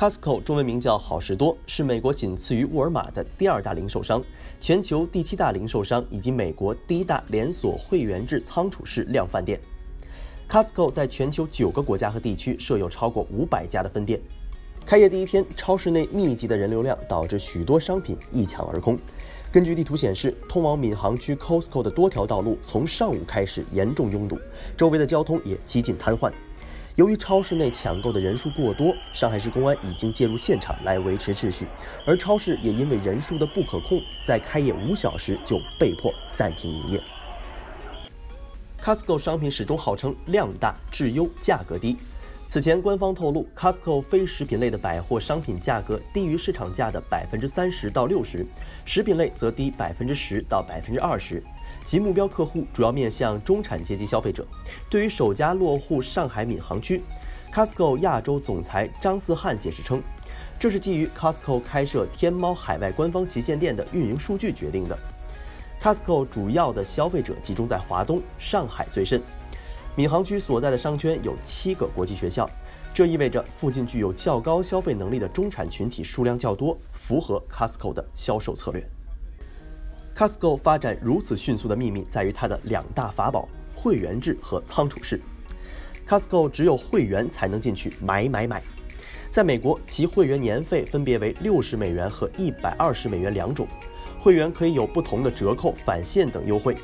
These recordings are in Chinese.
Costco 中文名叫好事多，是美国仅次于沃尔玛的第二大零售商，全球第七大零售商，以及美国第一大连锁会员制仓储式量贩店。Costco 在全球九个国家和地区设有超过五百家的分店。开业第一天，超市内密集的人流量导致许多商品一抢而空。根据地图显示，通往闵行区 Costco 的多条道路从上午开始严重拥堵，周围的交通也几近瘫痪。由于超市内抢购的人数过多，上海市公安已经介入现场来维持秩序，而超市也因为人数的不可控，在开业五小时就被迫暂停营业。Costco 商品始终号称量大、质优、价格低。此前，官方透露，Costco 非食品类的百货商品价格低于市场价的百分之三十到六十，食品类则低百分之十到百分之二十。其目标客户主要面向中产阶级消费者。对于首家落户上海闵行区，Costco 亚洲总裁张思翰解释称，这是基于 Costco 开设天猫海外官方旗舰店的运营数据决定的。Costco 主要的消费者集中在华东，上海最深。闵行区所在的商圈有七个国际学校，这意味着附近具有较高消费能力的中产群体数量较多，符合 Costco 的销售策略。Costco 发展如此迅速的秘密在于它的两大法宝：会员制和仓储式。Costco 只有会员才能进去买买买。在美国，其会员年费分别为六十美元和一百二十美元两种，会员可以有不同的折扣、返现等优惠。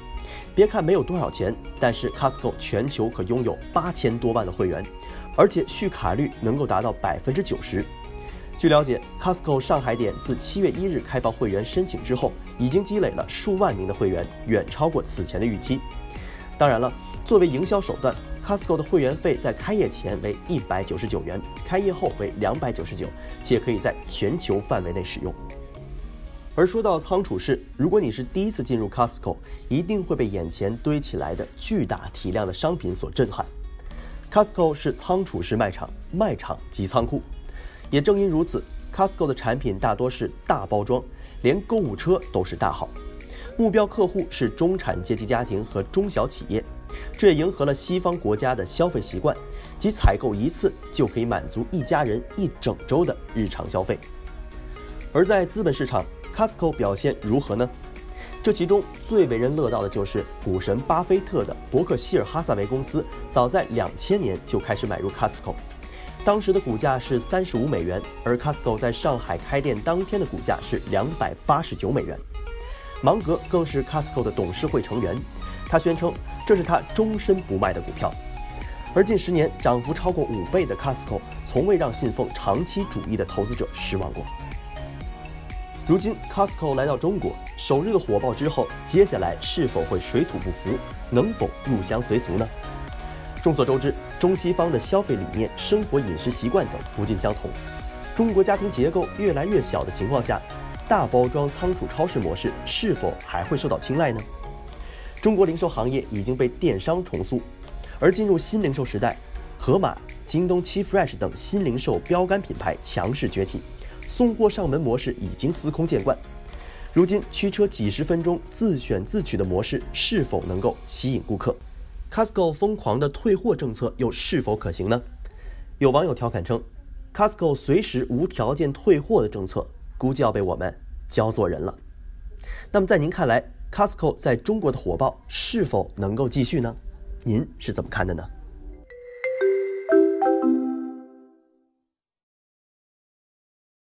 别看没有多少钱，但是 Costco 全球可拥有八千多万的会员，而且续卡率能够达到百分之九十。据了解，Costco 上海店自七月一日开放会员申请之后，已经积累了数万名的会员，远超过此前的预期。当然了，作为营销手段，Costco 的会员费在开业前为一百九十九元，开业后为两百九十九，且可以在全球范围内使用。而说到仓储式，如果你是第一次进入 Costco，一定会被眼前堆起来的巨大体量的商品所震撼。Costco 是仓储式卖场，卖场即仓库。也正因如此，Costco 的产品大多是大包装，连购物车都是大号。目标客户是中产阶级家庭和中小企业，这也迎合了西方国家的消费习惯，即采购一次就可以满足一家人一整周的日常消费。而在资本市场，Costco 表现如何呢？这其中最为人乐道的就是股神巴菲特的伯克希尔哈萨维公司，早在两千年就开始买入 Costco。当时的股价是三十五美元，而 Costco 在上海开店当天的股价是两百八十九美元。芒格更是 Costco 的董事会成员，他宣称这是他终身不卖的股票。而近十年涨幅超过五倍的 Costco，从未让信奉长期主义的投资者失望过。如今 Costco 来到中国，首日的火爆之后，接下来是否会水土不服，能否入乡随俗呢？众所周知，中西方的消费理念、生活饮食习惯等不尽相同。中国家庭结构越来越小的情况下，大包装仓储超市模式是否还会受到青睐呢？中国零售行业已经被电商重塑，而进入新零售时代，盒马、京东、七 Fresh 等新零售标杆品牌强势崛起，送货上门模式已经司空见惯。如今，驱车几十分钟、自选自取的模式是否能够吸引顾客？Costco 疯狂的退货政策又是否可行呢？有网友调侃称，Costco 随时无条件退货的政策估计要被我们教做人了。那么在您看来，Costco 在中国的火爆是否能够继续呢？您是怎么看的呢？